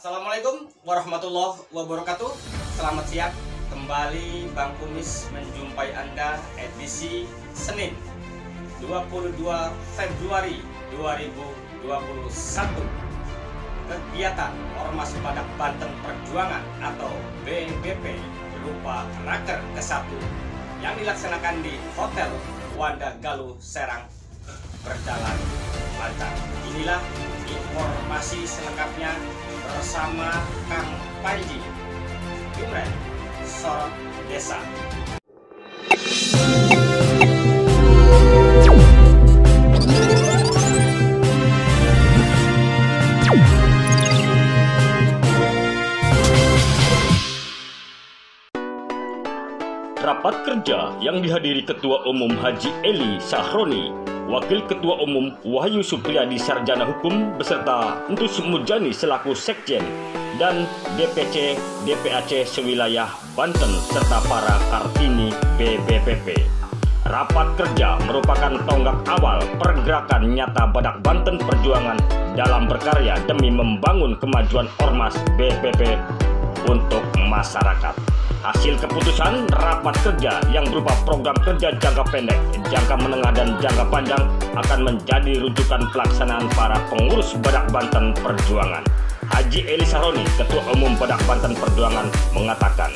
Assalamualaikum warahmatullahi wabarakatuh. Selamat siang. Kembali Bang Kumis menjumpai Anda edisi Senin 22 Februari 2021 Kegiatan Ormas Badak Banten Perjuangan atau BBP berupa Raker ke-1 yang dilaksanakan di Hotel Wanda Galuh Serang berjalan lancar. Inilah informasi selengkapnya bersama Kang Panji Imren Sorot Desa. Rapat kerja yang dihadiri Ketua Umum Haji Eli Sahroni, Wakil Ketua Umum Wahyu Supriyadi Sarjana Hukum beserta Entus Mujani selaku Sekjen dan DPC DPAC sewilayah Banten serta para Kartini BBPP. Rapat kerja merupakan tonggak awal pergerakan nyata Badak Banten Perjuangan dalam berkarya demi membangun kemajuan Ormas BPP untuk masyarakat. Hasil keputusan rapat kerja yang berupa program kerja jangka pendek, jangka menengah dan jangka panjang akan menjadi rujukan pelaksanaan para pengurus Badak Banten Perjuangan. Haji Eli Saroni, Ketua Umum Badak Banten Perjuangan mengatakan,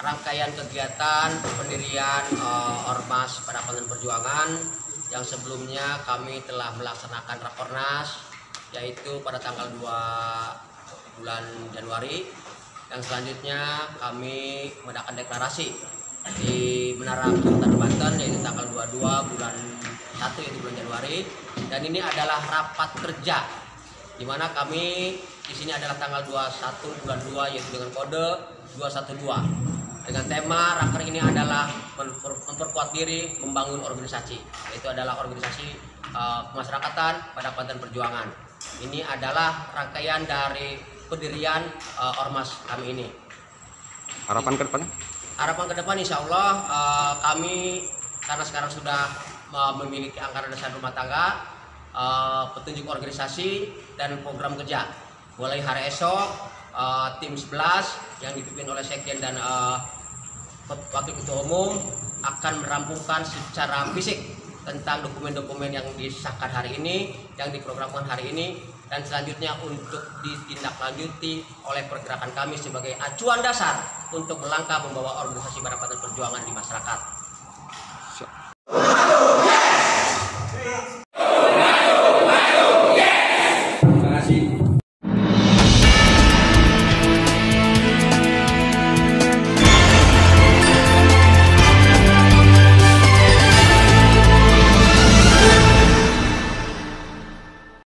rangkaian kegiatan pendirian uh, Ormas Badak Banten Perjuangan yang sebelumnya kami telah melaksanakan Rakornas yaitu pada tanggal 2 bulan Januari. Yang selanjutnya kami mengadakan deklarasi di Menara Kecamatan Banten yaitu tanggal 22 bulan 1 yaitu bulan Januari. Dan ini adalah rapat kerja di mana kami di sini adalah tanggal 21 bulan 2 yaitu dengan kode 212 dengan tema raker ini adalah memper- memperkuat diri membangun organisasi. Yaitu adalah organisasi uh, kemasyarakatan pada Banten Perjuangan. Ini adalah rangkaian dari pendirian uh, ormas kami ini Harapan ke depannya? harapan ke depan insya Allah uh, kami karena sekarang sudah uh, memiliki anggaran dasar rumah tangga uh, petunjuk organisasi dan program kerja mulai hari esok uh, tim 11 yang dipimpin oleh sekjen dan uh, wakil ketua umum akan merampungkan secara fisik tentang dokumen-dokumen yang disahkan hari ini yang diprogramkan hari ini dan selanjutnya untuk ditindaklanjuti oleh pergerakan kami sebagai acuan dasar untuk melangkah membawa organisasi Badak Banten Perjuangan di masyarakat.